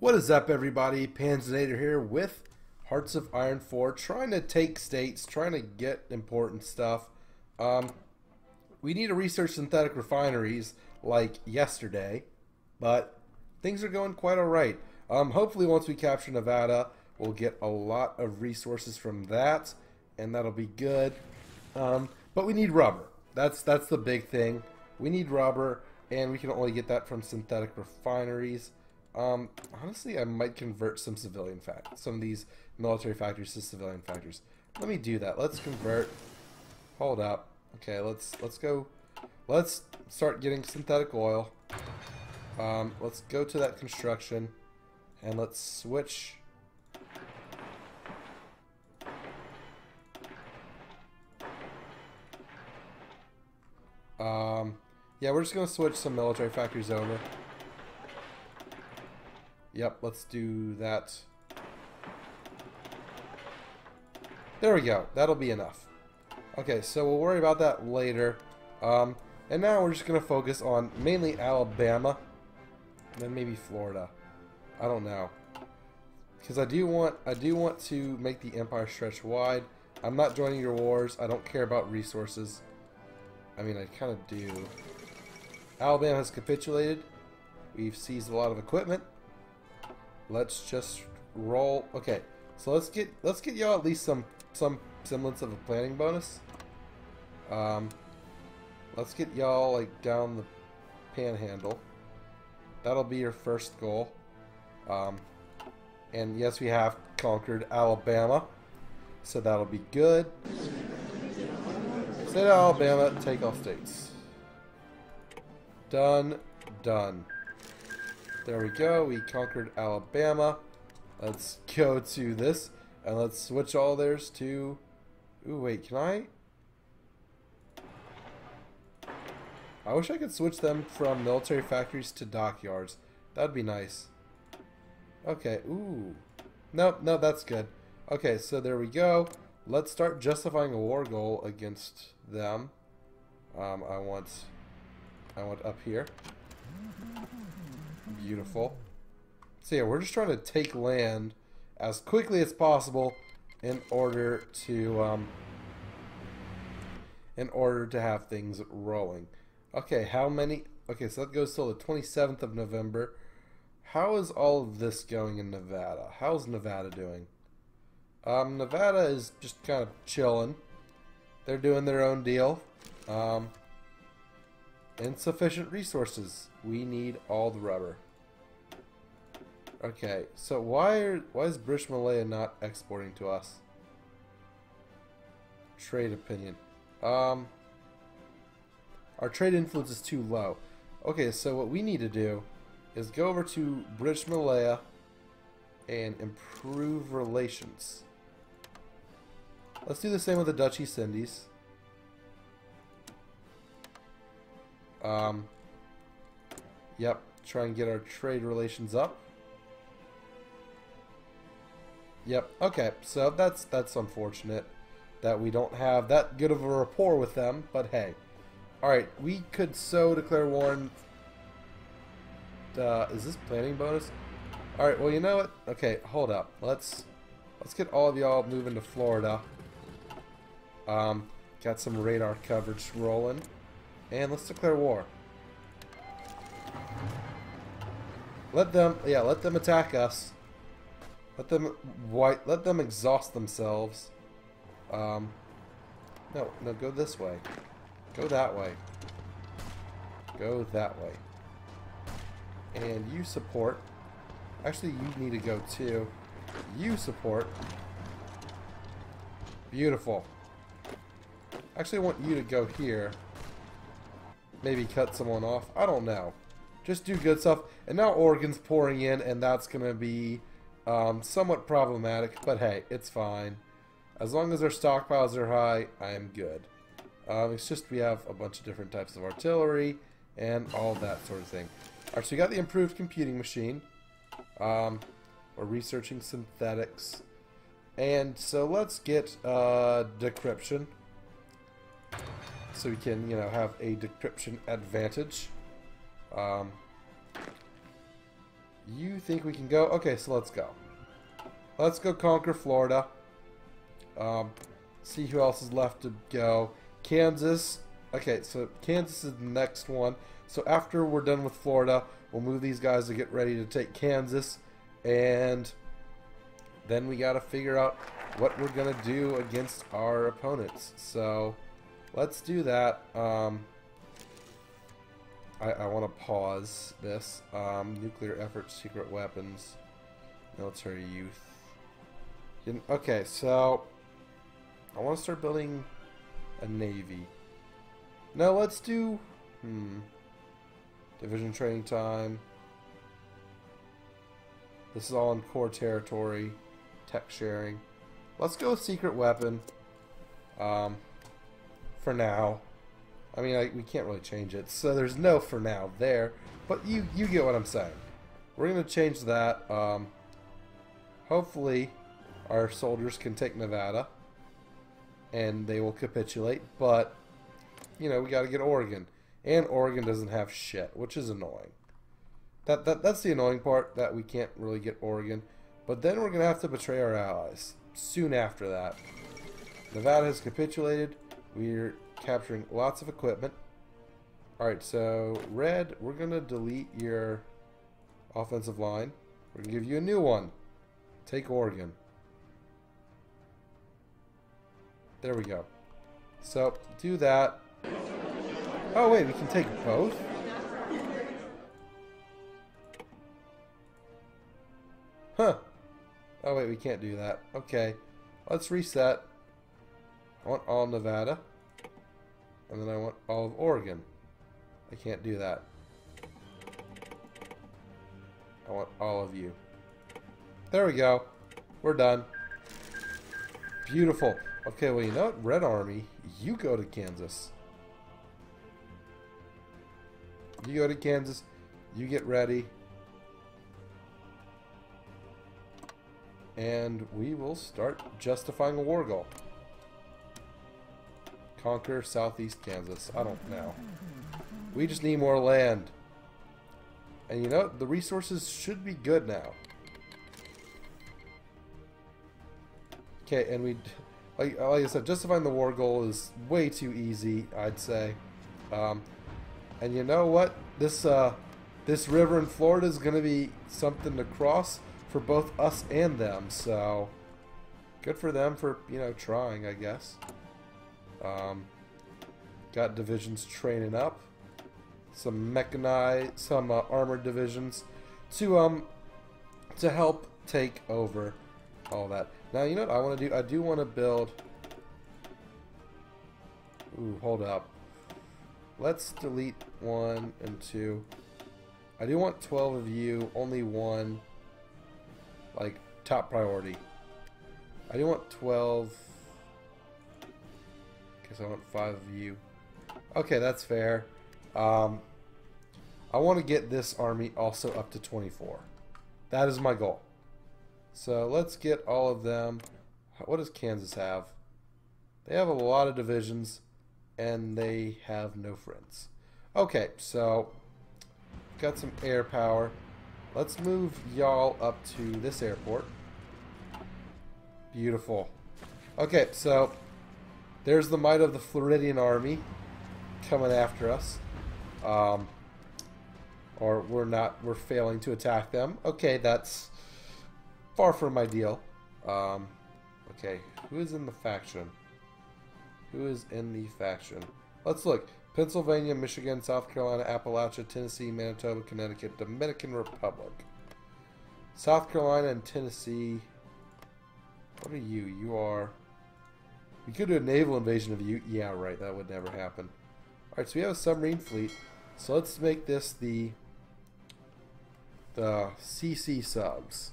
What is up, everybody? Panzernator here with Hearts of Iron 4, trying to take states, trying to get important stuff. Um, we need to research synthetic refineries like yesterday, but things are going quite alright. Um, hopefully, once we capture Nevada, we'll get a lot of resources from that, and that'll be good. Um, but we need rubber. That's that's the big thing. We need rubber, and we can only get that from synthetic refineries. Um, honestly, I might convert some civilian fact, some of these military factories to civilian factories. Let me do that. Let's convert. Hold up. Okay, let's let's go. Let's start getting synthetic oil. Um, let's go to that construction, and let's switch. Um, yeah, we're just gonna switch some military factories over. Yep, let's do that. There we go. That'll be enough. Okay, so we'll worry about that later. Um, and now we're just going to focus on mainly Alabama. Then maybe Florida. I don't know. Because I do want I do want to make the empire stretch wide. I'm not joining your wars. I don't care about resources. I mean, I kind of do. Alabama has capitulated. We've seized a lot of equipment. Let's just roll. Okay, so let's get let's get y'all at least some some semblance of a planning bonus. Um, let's get y'all like down the panhandle. That'll be your first goal. Um, and yes, we have conquered Alabama, so that'll be good. State of Alabama, take all states. Done, done. There we go. We conquered Alabama. Let's go to this. And let's switch all theirs to... Ooh, wait, can I? I wish I could switch them from military factories to dockyards. That'd be nice. Okay, ooh. Nope, no, that's good. Okay, so there we go. Let's start justifying a war goal against them. Um, I want... I want up here. Beautiful. So yeah, we're just trying to take land as quickly as possible in order to um, in order to have things rolling. Okay, how many? Okay, so that goes till the 27th of November. How is all of this going in Nevada? How's Nevada doing? Um, Nevada is just kind of chilling. They're doing their own deal. Um, insufficient resources. We need all the rubber. Okay, so why are why is British Malaya not exporting to us? Trade opinion. Um our trade influence is too low. Okay, so what we need to do is go over to British Malaya and improve relations. Let's do the same with the Dutch East Indies. Um, yep, try and get our trade relations up. Yep. Okay. So that's that's unfortunate that we don't have that good of a rapport with them. But hey, all right. We could so declare war. Uh, is this planning bonus? All right. Well, you know what? Okay. Hold up. Let's let's get all of y'all moving to Florida. Um, got some radar coverage rolling, and let's declare war. Let them, yeah, let them attack us. Let them white. Let them exhaust themselves. Um, no, no, go this way. Go that way. Go that way. And you support. Actually, you need to go too. You support. Beautiful. Actually, I want you to go here. Maybe cut someone off. I don't know. Just do good stuff. And now Oregon's pouring in, and that's going to be um, somewhat problematic, but hey, it's fine. As long as our stockpiles are high, I am good. Um, it's just we have a bunch of different types of artillery and all that sort of thing. Alright, so we got the improved computing machine. Um, we're researching synthetics. And so let's get uh, decryption. So we can, you know, have a decryption advantage. Um, You think we can go? Okay, so let's go. Let's go conquer Florida. Um, see who else is left to go. Kansas. Okay, so Kansas is the next one. So after we're done with Florida, we'll move these guys to get ready to take Kansas. And then we got to figure out what we're going to do against our opponents. So let's do that. Um, I, I want to pause this. Um, nuclear efforts, secret weapons, military youth. Okay, so I want to start building a navy. Now let's do, hmm, division training time. This is all in core territory, tech sharing. Let's go with secret weapon. Um, for now. I mean, I, we can't really change it, so there's no for now there. But you you get what I'm saying. We're gonna change that. Um, hopefully, our soldiers can take Nevada, and they will capitulate. But you know, we got to get Oregon, and Oregon doesn't have shit, which is annoying. That that that's the annoying part that we can't really get Oregon. But then we're gonna have to betray our allies soon after that. Nevada has capitulated. We're capturing lots of equipment. Alright, so red, we're going to delete your offensive line. We're going to give you a new one. Take Oregon. There we go. So, do that. Oh, wait, we can take both? Huh. Oh, wait, we can't do that. Okay. Let's reset. I want all Nevada. And then I want all of Oregon. I can't do that. I want all of you. There we go. We're done. Beautiful. Okay, well, you know what? Red Army, you go to Kansas. You go to Kansas. You get ready. And we will start justifying a war goal. Conquer southeast Kansas. I don't know. We just need more land. And you know, the resources should be good now. Okay, and we, like, like I said, justifying the war goal is way too easy, I'd say. Um, and you know what? This, uh, this river in Florida is going to be something to cross for both us and them, so good for them for, you know, trying, I guess. Um, got divisions training up. Some mechanized, some uh, armored divisions to um to help take over all that. Now you know what I want to do? I do want to build. Ooh, hold up. Let's delete one and two. I do want 12 of you, only one, like, top priority. I do want 12 Guess I want five of you. Okay, that's fair. Um, I want to get this army also up to 24. That is my goal. So let's get all of them. What does Kansas have? They have a lot of divisions, and they have no friends. Okay, so got some air power. Let's move y'all up to this airport. Beautiful. Okay, so there's the might of the Floridian army coming after us. Um, or we're not, we're failing to attack them. Okay, that's far from ideal. Um, okay, who is in the faction? Who is in the faction? Let's look. Pennsylvania, Michigan, South Carolina, Appalachia, Tennessee, Manitoba, Connecticut, Dominican Republic. South Carolina and Tennessee. What are you? You are we could do a naval invasion of you. Yeah, right. That would never happen. Alright, so we have a submarine fleet. So let's make this the the CC subs.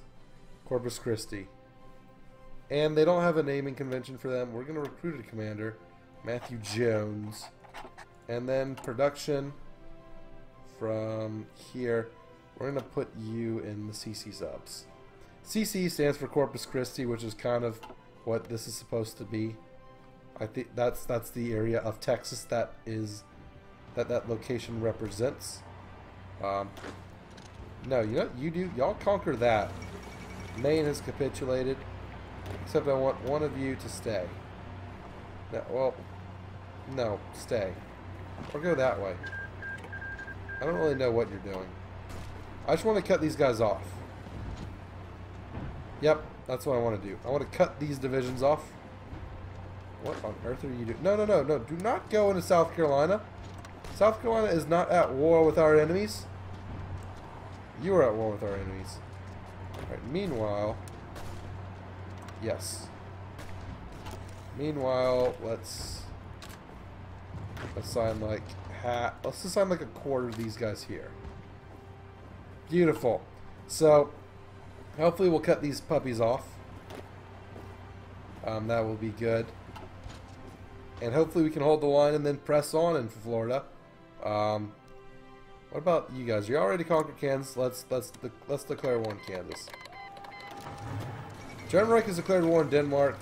Corpus Christi. And they don't have a naming convention for them. We're going to recruit a commander, Matthew Jones. And then production from here, we're going to put you in the CC subs. CC stands for Corpus Christi, which is kind of what this is supposed to be. I think that's that's the area of Texas that is that that location represents. Um, No, you know you do. Y'all conquer that. Maine has capitulated. Except I want one of you to stay. No, well, no, stay. Or go that way. I don't really know what you're doing. I just want to cut these guys off. Yep, that's what I want to do. I want to cut these divisions off. What on earth are you doing? No, no, no, no. Do not go into South Carolina. South Carolina is not at war with our enemies. You are at war with our enemies. Alright, meanwhile... Yes. Meanwhile, let's... Assign like hat. Let's assign like a quarter of these guys here. Beautiful. So, hopefully we'll cut these puppies off. Um, that will be good. And hopefully we can hold the line and then press on in Florida. Um, what about you guys? You already conquered Kansas. Let's let's let's declare war on Kansas. German Reich has declared war on Denmark.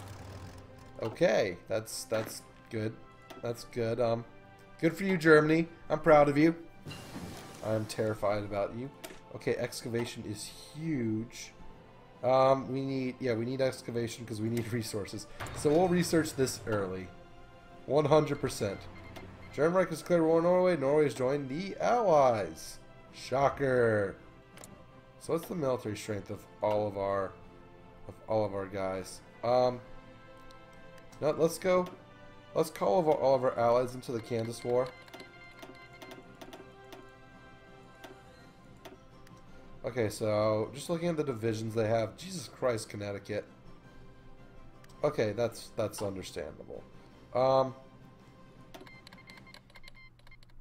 Okay, that's that's good. That's good. Um, good for you, Germany. I'm proud of you. I'm terrified about you. Okay, excavation is huge. Um, we need, yeah, we need excavation because we need resources. So we'll research this early. 100%. German Reich has declared war on Norway. Norway has joined the Allies. Shocker. So what's the military strength of all of our, of all of our guys? Um, no, let's go. Let's call all of our, all of our allies into the Kansas War. Okay, so just looking at the divisions they have, Jesus Christ, Connecticut. Okay, that's that's understandable. Um,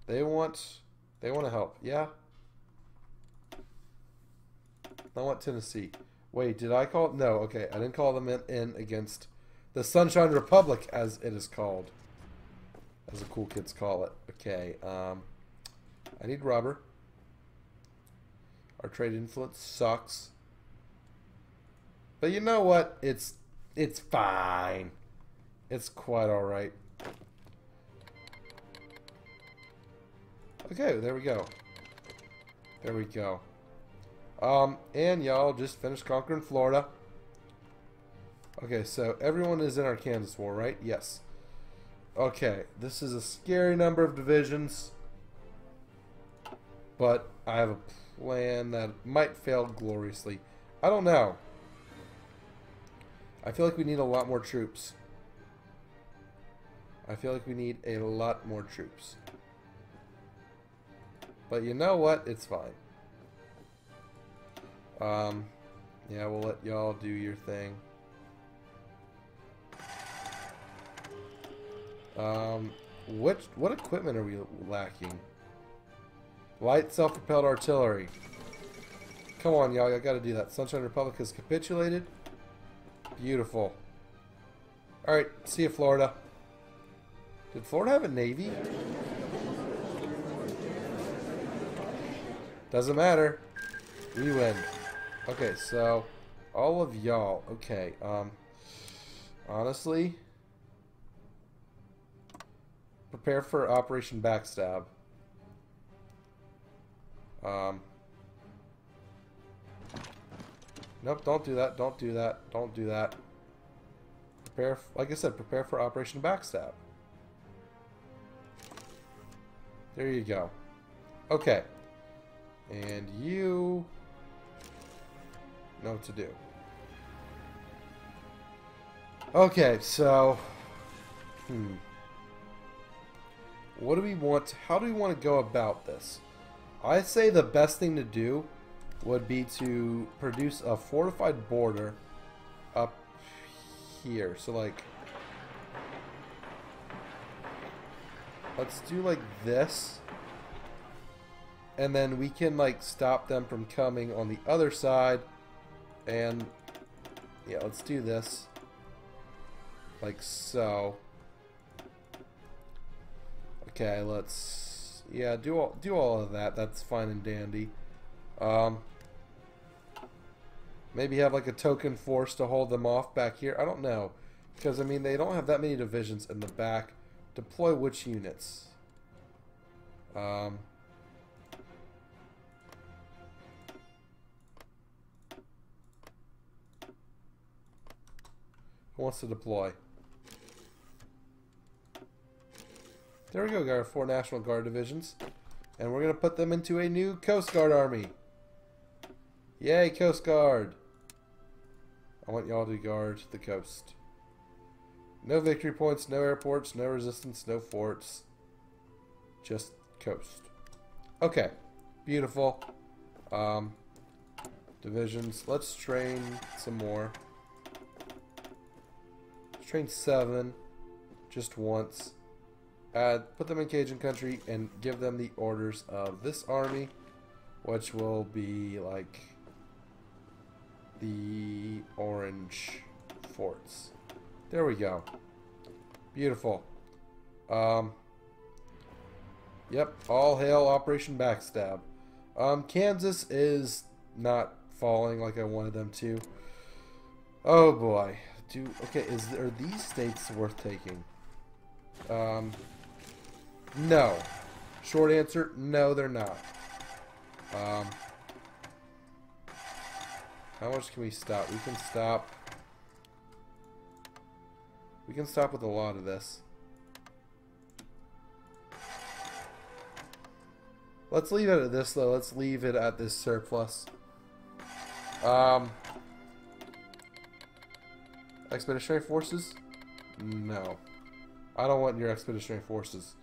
they want they want to help, yeah. I want Tennessee. Wait, did I call? No, okay, I didn't call them in, in against the Sunshine Republic, as it is called, as the cool kids call it. Okay, um, I need rubber. Our trade influence sucks. But you know what? It's it's fine. It's quite alright. Okay, there we go. There we go. Um, and y'all just finished conquering Florida. Okay, so everyone is in our Kansas war, right? Yes. Okay, this is a scary number of divisions. But I have a plan that might fail gloriously. I don't know. I feel like we need a lot more troops. I feel like we need a lot more troops. But you know what? It's fine. Um, yeah, we'll let y'all do your thing. Um, which, what equipment are we lacking? Light self-propelled artillery. Come on, y'all. I gotta do that. Sunshine Republic has capitulated. Beautiful. Alright, see you, Florida. Did Florida have a navy? Doesn't matter. We win. Okay, so all of y'all. Okay, um honestly prepare for Operation Backstab. Um, nope, don't do that. Don't do that. Don't do that. Prepare, like I said, prepare for Operation Backstab. There you go. Okay. And you know what to do. Okay, so... Hmm. What do we want... How do we want to go about this? I say the best thing to do would be to produce a fortified border up here. So like, let's do like this. And then we can like stop them from coming on the other side. And yeah, let's do this. Like so. Okay, let's yeah, do all do all of that. That's fine and dandy. Um, maybe have like a token force to hold them off back here. I don't know. Because, I mean, they don't have that many divisions in the back. Deploy which units? Um, who wants to deploy? There we go, got our four National Guard divisions. And we're going to put them into a new Coast Guard army. Yay, Coast Guard! I want y'all to guard the coast. No victory points, no airports, no resistance, no forts. Just coast. Okay. Beautiful. Um, divisions. Let's train some more. Let's train seven. Just once. Add, put them in Cajun country and give them the orders of this army, which will be like the orange forts. There we go. Beautiful. Um, yep, all hail Operation Backstab. Um, Kansas is not falling like I wanted them to. Oh boy. Do okay, is are these states worth taking? Um no. Short answer, no they're not. Um How much can we stop? We can stop we can stop with a lot of this. Let's leave it at this, though. Let's leave it at this surplus. Um, expeditionary forces? No. I don't want your expeditionary forces.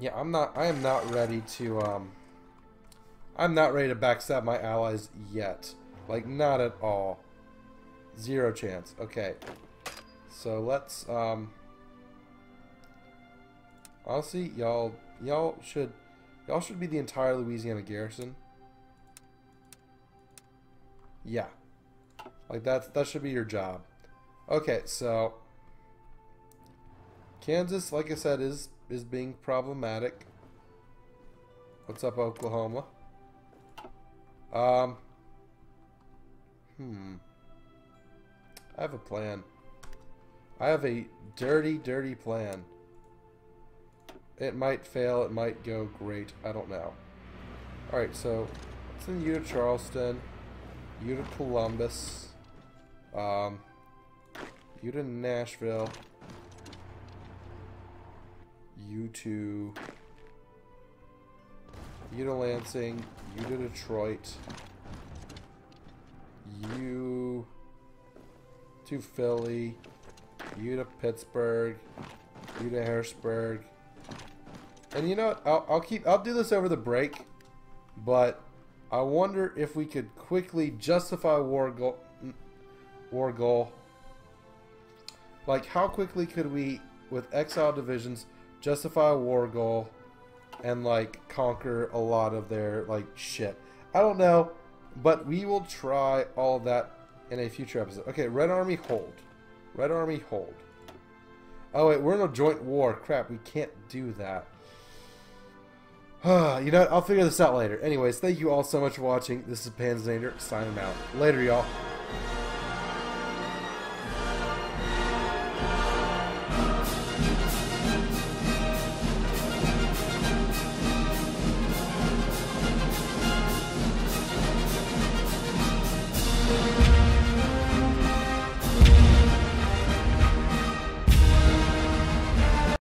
Yeah, I'm not, I am not ready to, um, I'm not ready to backstab my allies yet. Like, not at all. Zero chance. Okay. So let's, um, honestly, y'all, y'all should, y'all should be the entire Louisiana garrison. Yeah. Like that's, that should be your job. Okay, so, Kansas, like I said, is, is being problematic. What's up, Oklahoma? Um, hmm. I have a plan. I have a dirty, dirty plan. It might fail, it might go great, I don't know. Alright, so send you to Charleston, you to Columbus, um, you to Nashville, you to you to Lansing, you to Detroit, you to Philly, you to Pittsburgh, you to Harrisburg. And you know what? I'll, I'll keep. I'll do this over the break, but I wonder if we could quickly justify war goal. War goal. Like, how quickly could we, with exile divisions, justify war goal, and like conquer a lot of their like shit? I don't know, but we will try all that in a future episode. Okay, Red Army hold. Red Army hold. Oh wait, we're in a joint war. Crap, we can't do that. you know what? I'll figure this out later. Anyways, thank you all so much for watching. This is Panzernator signing out. Later, y'all.